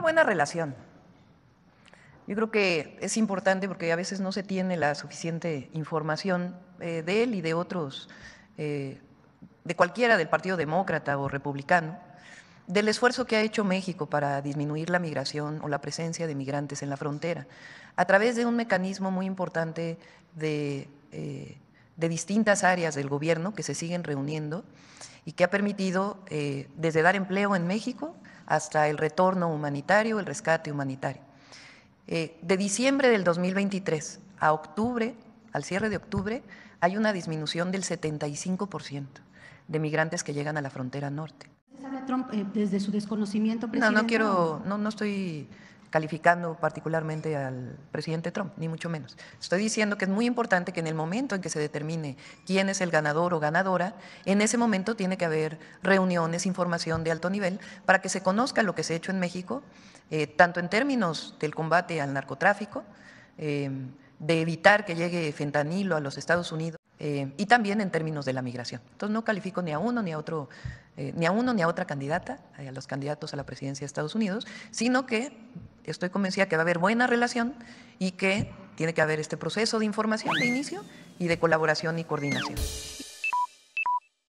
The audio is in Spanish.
buena relación. Yo creo que es importante porque a veces no se tiene la suficiente información eh, de él y de otros, eh, de cualquiera del Partido Demócrata o Republicano, del esfuerzo que ha hecho México para disminuir la migración o la presencia de migrantes en la frontera, a través de un mecanismo muy importante de, eh, de distintas áreas del gobierno que se siguen reuniendo y que ha permitido desde dar empleo en México hasta el retorno humanitario, el rescate humanitario. Eh, de diciembre del 2023 a octubre, al cierre de octubre, hay una disminución del 75% de migrantes que llegan a la frontera norte. Trump eh, desde su desconocimiento, presidente? No, no quiero, no, no estoy calificando particularmente al presidente Trump, ni mucho menos. Estoy diciendo que es muy importante que en el momento en que se determine quién es el ganador o ganadora, en ese momento tiene que haber reuniones, información de alto nivel para que se conozca lo que se ha hecho en México eh, tanto en términos del combate al narcotráfico, eh, de evitar que llegue fentanilo a los Estados Unidos eh, y también en términos de la migración. Entonces no califico ni a uno ni a otro, ni a uno ni a otra candidata, a los candidatos a la presidencia de Estados Unidos, sino que estoy convencida que va a haber buena relación y que tiene que haber este proceso de información de inicio y de colaboración y coordinación.